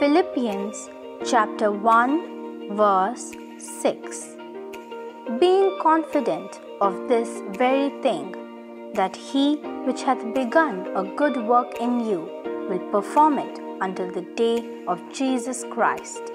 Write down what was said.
Philippians chapter 1 verse 6 Being confident of this very thing that he which hath begun a good work in you will perform it until the day of Jesus Christ.